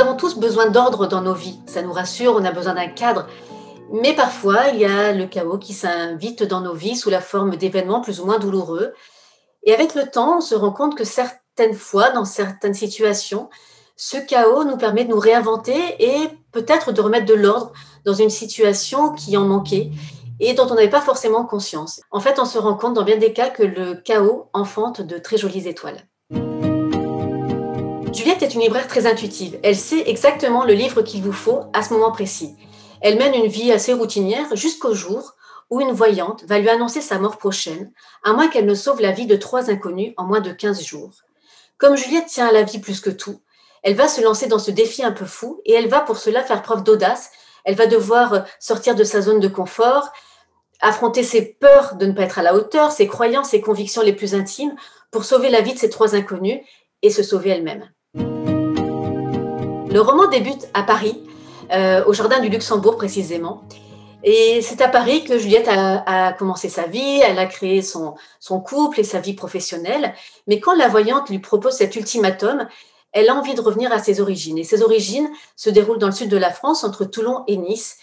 Avons tous besoin d'ordre dans nos vies. Ça nous rassure, on a besoin d'un cadre. Mais parfois, il y a le chaos qui s'invite dans nos vies sous la forme d'événements plus ou moins douloureux. Et avec le temps, on se rend compte que certaines fois, dans certaines situations, ce chaos nous permet de nous réinventer et peut-être de remettre de l'ordre dans une situation qui en manquait et dont on n'avait pas forcément conscience. En fait, on se rend compte dans bien des cas que le chaos enfante de très jolies étoiles. Juliette est une libraire très intuitive. Elle sait exactement le livre qu'il vous faut à ce moment précis. Elle mène une vie assez routinière jusqu'au jour où une voyante va lui annoncer sa mort prochaine, à moins qu'elle ne sauve la vie de trois inconnus en moins de 15 jours. Comme Juliette tient à la vie plus que tout, elle va se lancer dans ce défi un peu fou et elle va pour cela faire preuve d'audace. Elle va devoir sortir de sa zone de confort, affronter ses peurs de ne pas être à la hauteur, ses croyances, ses convictions les plus intimes pour sauver la vie de ces trois inconnus et se sauver elle-même. Le roman débute à Paris, euh, au Jardin du Luxembourg précisément. Et c'est à Paris que Juliette a, commencé sa vie, elle a créé son, couple et sa vie professionnelle. Mais quand la voyante lui propose cet ultimatum, elle a envie de revenir à ses origines. Et ses origines se déroulent dans le sud de la France, entre Toulon et Nice.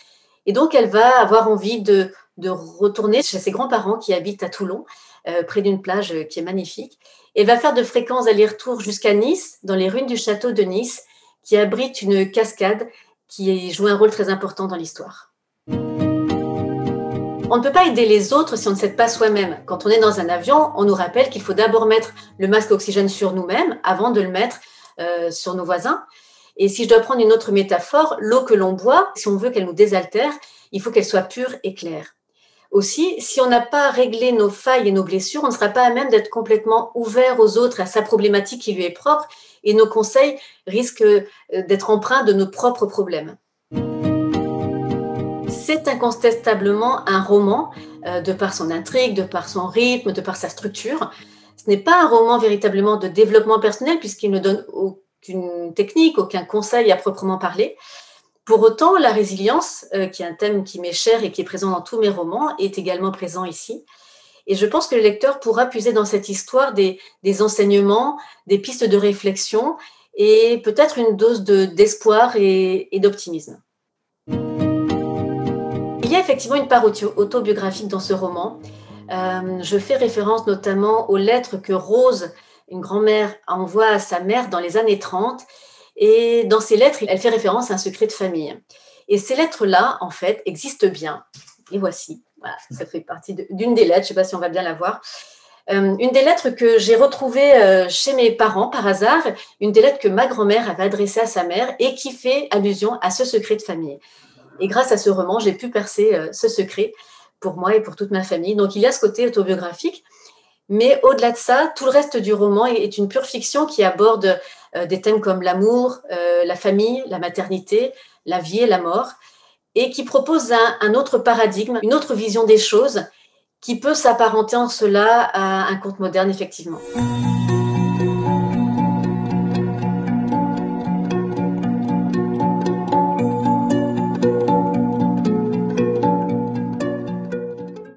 Et donc, elle va avoir envie de, de retourner chez ses grands-parents qui habitent à Toulon, euh, près d'une plage qui est magnifique. Elle va faire de fréquents allers-retours jusqu'à Nice, dans les ruines du château de Nice, qui abrite une cascade qui joue un rôle très important dans l'histoire. On ne peut pas aider les autres si on ne s'aide pas soi-même. Quand on est dans un avion, on nous rappelle qu'il faut d'abord mettre le masque oxygène sur nous-mêmes avant de le mettre euh, sur nos voisins. Et si je dois prendre une autre métaphore, l'eau que l'on boit, si on veut qu'elle nous désaltère, il faut qu'elle soit pure et claire. Aussi, si on n'a pas réglé nos failles et nos blessures, on ne sera pas à même d'être complètement ouvert aux autres, à sa problématique qui lui est propre, et nos conseils risquent euh, d'être empreints de nos propres problèmes. C'est incontestablement un roman, euh, de par son intrigue, de par son rythme, de par sa structure. Ce n'est pas un roman véritablement de développement personnel, puisqu'il ne donne aucune technique, aucun conseil à proprement parler. Pour autant, la résilience, euh, qui est un thème qui m'est cher et qui est présent dans tous mes romans, est également présent ici. Et je pense que le lecteur pourra puiser dans cette histoire des, enseignements, des pistes de réflexion et peut-être une dose d'espoir et, d'optimisme. Il y a effectivement une part autobiographique dans ce roman. Euh, je fais référence notamment aux lettres que Rose, une grand-mère, envoie à sa mère dans les années 30 et dans ces lettres, elle fait référence à un secret de famille. Et ces lettres-là, en fait, existent bien. Et voici. Ça fait partie d'une des lettres. Je ne sais pas si on va bien la voir. Euh, une des lettres que j'ai retrouvées euh, chez mes parents par hasard, une des lettres que ma grand-mère avait adressée à sa mère et qui fait allusion à ce secret de famille. Et grâce à ce roman, j'ai pu percer euh, ce secret pour moi et pour toute ma famille. Donc il y a ce côté autobiographique. Mais au-delà de ça, tout le reste du roman est une pure fiction qui aborde des thèmes comme l'amour, euh, la famille, la maternité, la vie et la mort, et qui propose un, autre paradigme, une autre vision des choses qui peut s'apparenter en cela à un conte moderne, effectivement.